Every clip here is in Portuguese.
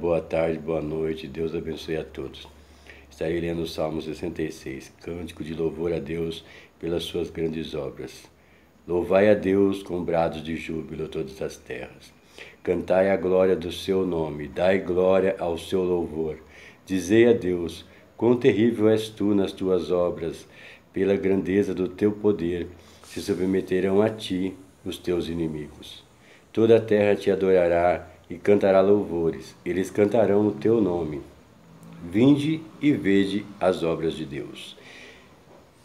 Boa tarde, boa noite, Deus abençoe a todos. Estarei lendo o Salmo 66, cântico de louvor a Deus pelas suas grandes obras. Louvai a Deus com brados de júbilo todas as terras. Cantai a glória do seu nome, dai glória ao seu louvor. Dizei a Deus, quão terrível és tu nas tuas obras, pela grandeza do teu poder, se submeterão a ti os teus inimigos. Toda a terra te adorará e cantará louvores. Eles cantarão o teu nome. Vinde e vede as obras de Deus.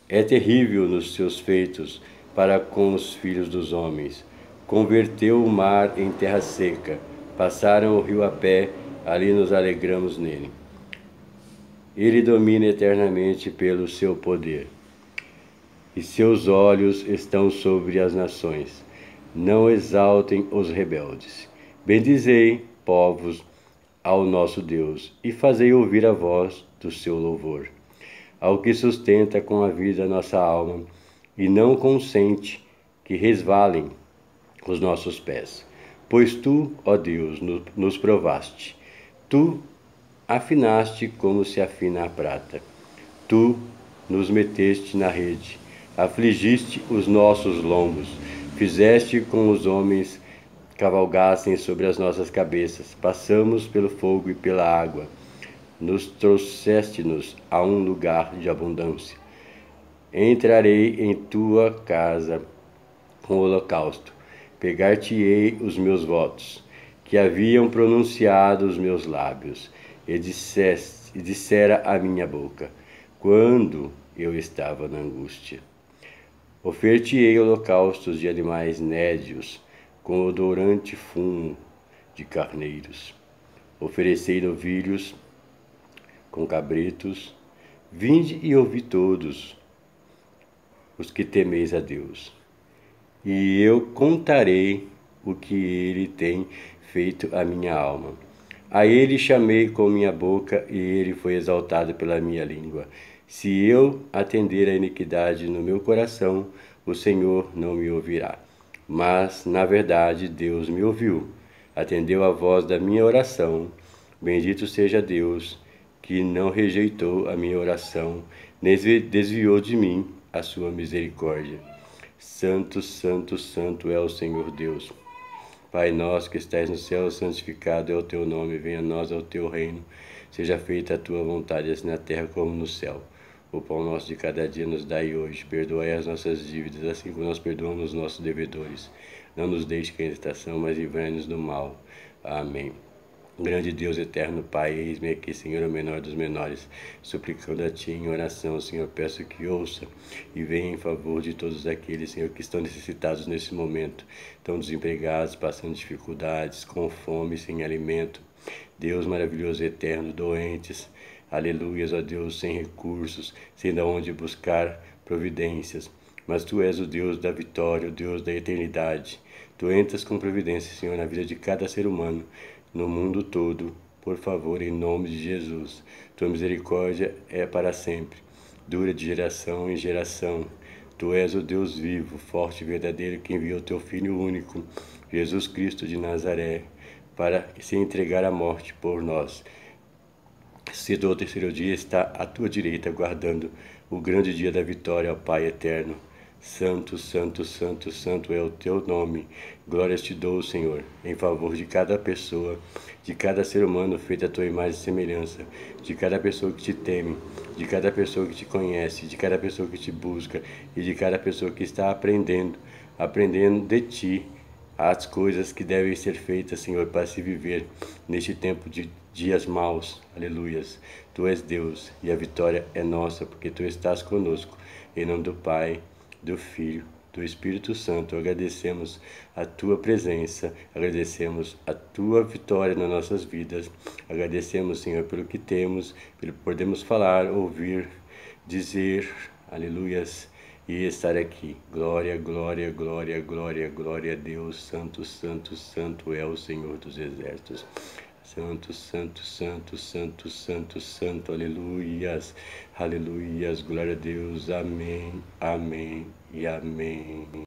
É terrível nos seus feitos para com os filhos dos homens. Converteu o mar em terra seca. Passaram o rio a pé, ali nos alegramos nele. Ele domina eternamente pelo seu poder. E seus olhos estão sobre as nações. Não exaltem os rebeldes Bendizei, povos, ao nosso Deus, e fazei ouvir a voz do seu louvor. Ao que sustenta com a vida nossa alma, e não consente que resvalem os nossos pés. Pois tu, ó Deus, nos provaste. Tu afinaste como se afina a prata. Tu nos meteste na rede, afligiste os nossos lombos, fizeste com os homens cavalgassem sobre as nossas cabeças. Passamos pelo fogo e pela água. Nos trouxeste-nos a um lugar de abundância. Entrarei em tua casa com o holocausto. Pegar-te-ei os meus votos, que haviam pronunciado os meus lábios, e, disseste, e dissera a minha boca, quando eu estava na angústia. Ofertei holocaustos de animais nédios, com odorante fumo de carneiros. Oferecei novilhos com cabritos, vinde e ouvi todos os que temeis a Deus. E eu contarei o que ele tem feito à minha alma. A ele chamei com minha boca, e ele foi exaltado pela minha língua. Se eu atender a iniquidade no meu coração, o Senhor não me ouvirá. Mas, na verdade, Deus me ouviu, atendeu a voz da minha oração. Bendito seja Deus, que não rejeitou a minha oração, nem desviou de mim a sua misericórdia. Santo, santo, santo é o Senhor Deus. Pai nosso que estais no céu, santificado é o teu nome, venha a nós ao teu reino. Seja feita a tua vontade, assim na terra como no céu. O pão nosso de cada dia nos dai hoje. Perdoai as nossas dívidas, assim como nós perdoamos os nossos devedores. Não nos deixe cair em tentação, mas livrai-nos do mal. Amém. Grande Deus eterno, Pai, eis-me aqui, Senhor, o menor dos menores, suplicando a Ti em oração, Senhor, peço que ouça e venha em favor de todos aqueles, Senhor, que estão necessitados nesse momento, estão desempregados, passando dificuldades, com fome, sem alimento. Deus maravilhoso eterno, doentes, aleluias, ó Deus, sem recursos, sem de onde buscar providências. Mas Tu és o Deus da vitória, o Deus da eternidade. Tu entras com providência, Senhor, na vida de cada ser humano, no mundo todo. Por favor, em nome de Jesus. Tua misericórdia é para sempre, dura de geração em geração. Tu és o Deus vivo, forte e verdadeiro, que enviou teu Filho único, Jesus Cristo de Nazaré, para se entregar à morte por nós cedo ao terceiro dia está à tua direita, guardando o grande dia da vitória, ó Pai eterno. Santo, santo, santo, santo é o teu nome. Glórias te dou, Senhor, em favor de cada pessoa, de cada ser humano feito a tua imagem e semelhança, de cada pessoa que te teme, de cada pessoa que te conhece, de cada pessoa que te busca e de cada pessoa que está aprendendo, aprendendo de ti as coisas que devem ser feitas, Senhor, para se viver neste tempo de dias maus. Aleluias. Tu és Deus e a vitória é nossa, porque tu estás conosco. Em nome do Pai, do Filho, do Espírito Santo, agradecemos a tua presença, agradecemos a tua vitória nas nossas vidas. Agradecemos, Senhor, pelo que temos, pelo que podemos falar, ouvir, dizer. Aleluias e estar aqui. Glória, glória, glória, glória, glória a Deus. Santo, santo, santo é o Senhor dos exércitos. Santo, santo, santo, santo, santo, santo, aleluias, aleluias, glória a Deus, amém, amém e amém.